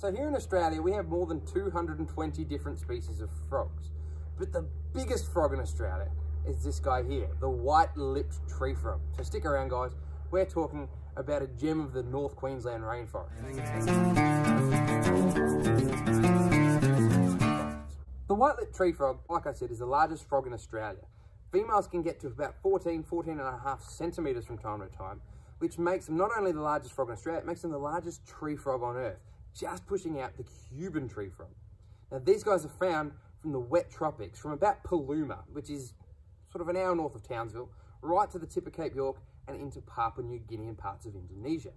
So here in Australia, we have more than 220 different species of frogs. But the biggest frog in Australia is this guy here, the white-lipped tree frog. So stick around guys, we're talking about a gem of the North Queensland rainforest. The white-lipped tree frog, like I said, is the largest frog in Australia. Females can get to about 14, 14 and a half centimetres from time to time, which makes them not only the largest frog in Australia, it makes them the largest tree frog on Earth, just pushing out the Cuban tree frog. Now these guys are found from the wet tropics, from about Paluma, which is sort of an hour north of Townsville, right to the tip of Cape York and into Papua New Guinea and parts of Indonesia.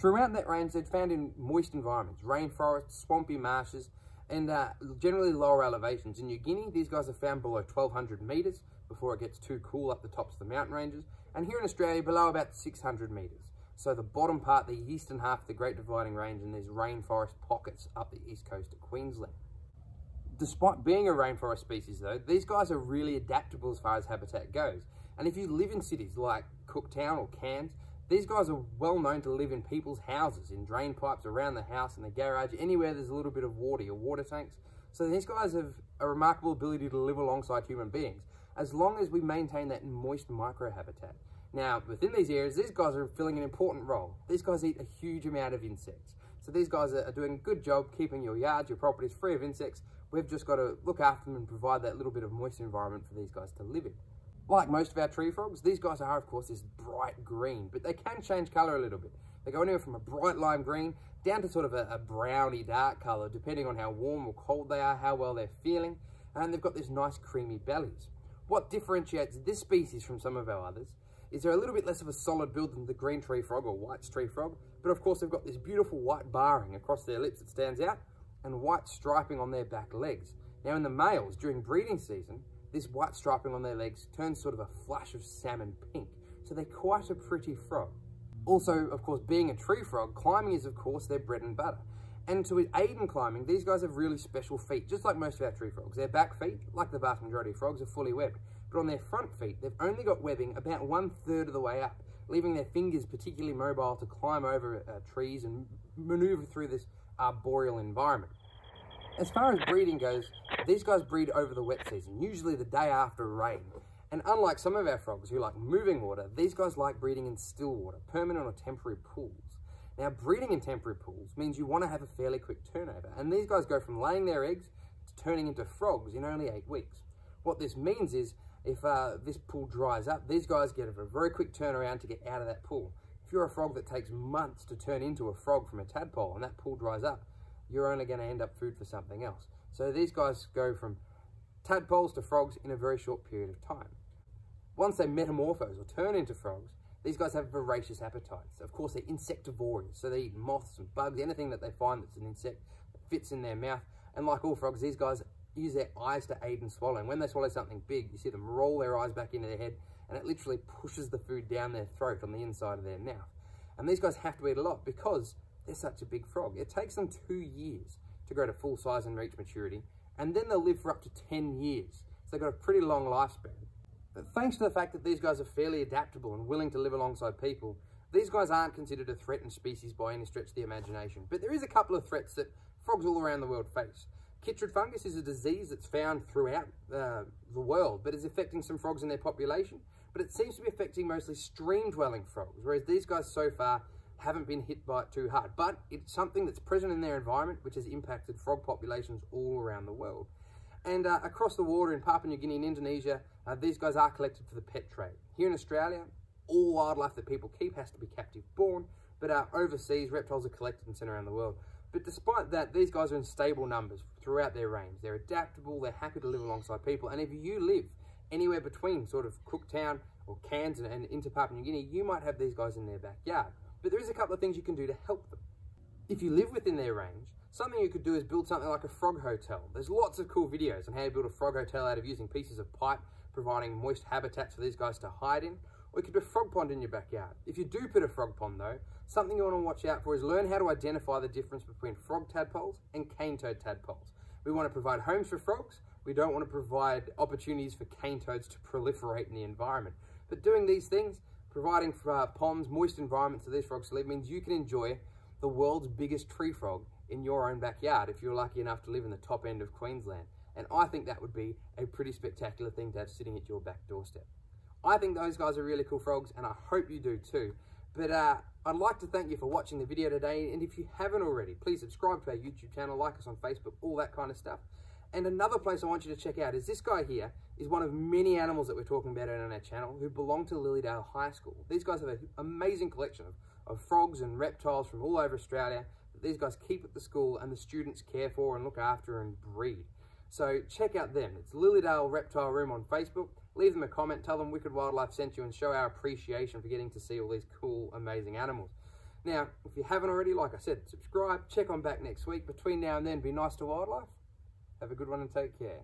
Throughout that range, they're found in moist environments, rainforests, swampy marshes, and uh, generally lower elevations. In New Guinea, these guys are found below 1200 meters before it gets too cool up the tops of the mountain ranges. And here in Australia, below about 600 meters. So the bottom part, the eastern half of the Great Dividing Range and these rainforest pockets up the east coast of Queensland. Despite being a rainforest species though, these guys are really adaptable as far as habitat goes. And if you live in cities like Cooktown or Cairns, these guys are well known to live in people's houses, in drain pipes around the house, in the garage, anywhere there's a little bit of water, your water tanks. So these guys have a remarkable ability to live alongside human beings, as long as we maintain that moist microhabitat. Now, within these areas, these guys are filling an important role. These guys eat a huge amount of insects. So these guys are doing a good job keeping your yards, your properties free of insects. We've just got to look after them and provide that little bit of moist environment for these guys to live in. Like most of our tree frogs, these guys are, of course, this bright green, but they can change color a little bit. They go anywhere from a bright lime green down to sort of a, a browny dark color, depending on how warm or cold they are, how well they're feeling, and they've got these nice creamy bellies. What differentiates this species from some of our others is they're a little bit less of a solid build than the green tree frog or white tree frog, but of course they've got this beautiful white barring across their lips that stands out, and white striping on their back legs. Now in the males, during breeding season, this white striping on their legs turns sort of a flush of salmon pink. So they're quite a pretty frog. Also, of course, being a tree frog, climbing is, of course, their bread and butter. And to aid in climbing, these guys have really special feet, just like most of our tree frogs. Their back feet, like the vast majority of frogs, are fully webbed. But on their front feet, they've only got webbing about one third of the way up, leaving their fingers particularly mobile to climb over uh, trees and maneuver through this arboreal environment. As far as breeding goes, these guys breed over the wet season, usually the day after rain. And unlike some of our frogs who like moving water, these guys like breeding in still water, permanent or temporary pools. Now, breeding in temporary pools means you want to have a fairly quick turnover. And these guys go from laying their eggs to turning into frogs in only eight weeks. What this means is if uh, this pool dries up, these guys get a very quick turnaround to get out of that pool. If you're a frog that takes months to turn into a frog from a tadpole and that pool dries up, you're only going to end up food for something else. So these guys go from tadpoles to frogs in a very short period of time. Once they metamorphose or turn into frogs, these guys have voracious appetites. Of course, they're insectivorous, so they eat moths and bugs, anything that they find that's an insect that fits in their mouth. And like all frogs, these guys use their eyes to aid in swallowing. When they swallow something big, you see them roll their eyes back into their head, and it literally pushes the food down their throat on the inside of their mouth. And these guys have to eat a lot because they're such a big frog. It takes them two years to grow to full size and reach maturity, and then they'll live for up to 10 years. So they've got a pretty long lifespan. But thanks to the fact that these guys are fairly adaptable and willing to live alongside people, these guys aren't considered a threatened species by any stretch of the imagination. But there is a couple of threats that frogs all around the world face. Chytrid fungus is a disease that's found throughout uh, the world, but is affecting some frogs in their population. But it seems to be affecting mostly stream-dwelling frogs, whereas these guys so far haven't been hit by it too hard. But it's something that's present in their environment, which has impacted frog populations all around the world. And uh, across the water in Papua New Guinea and Indonesia, uh, these guys are collected for the pet trade. Here in Australia, all wildlife that people keep has to be captive born, but uh, overseas, reptiles are collected and sent around the world. But despite that, these guys are in stable numbers throughout their range. They're adaptable, they're happy to live alongside people, and if you live anywhere between sort of Cooktown or Cairns and, and into Papua New Guinea, you might have these guys in their backyard. But there is a couple of things you can do to help them. If you live within their range, something you could do is build something like a frog hotel. There's lots of cool videos on how to build a frog hotel out of using pieces of pipe, providing moist habitats for these guys to hide in. Or you could put a frog pond in your backyard. If you do put a frog pond though, something you want to watch out for is learn how to identify the difference between frog tadpoles and cane toad tadpoles. We want to provide homes for frogs. We don't want to provide opportunities for cane toads to proliferate in the environment. But doing these things Providing uh, ponds, moist environments for these frogs to live means you can enjoy the world's biggest tree frog in your own backyard if you're lucky enough to live in the top end of Queensland. And I think that would be a pretty spectacular thing to have sitting at your back doorstep. I think those guys are really cool frogs and I hope you do too. But uh, I'd like to thank you for watching the video today. And if you haven't already, please subscribe to our YouTube channel, like us on Facebook, all that kind of stuff. And another place I want you to check out is this guy here is one of many animals that we're talking about on our channel who belong to Lilydale High School. These guys have an amazing collection of, of frogs and reptiles from all over Australia that these guys keep at the school and the students care for and look after and breed. So check out them. It's Lilydale Reptile Room on Facebook. Leave them a comment, tell them Wicked Wildlife sent you and show our appreciation for getting to see all these cool, amazing animals. Now, if you haven't already, like I said, subscribe, check on back next week. Between now and then, be nice to wildlife. Have a good one and take care.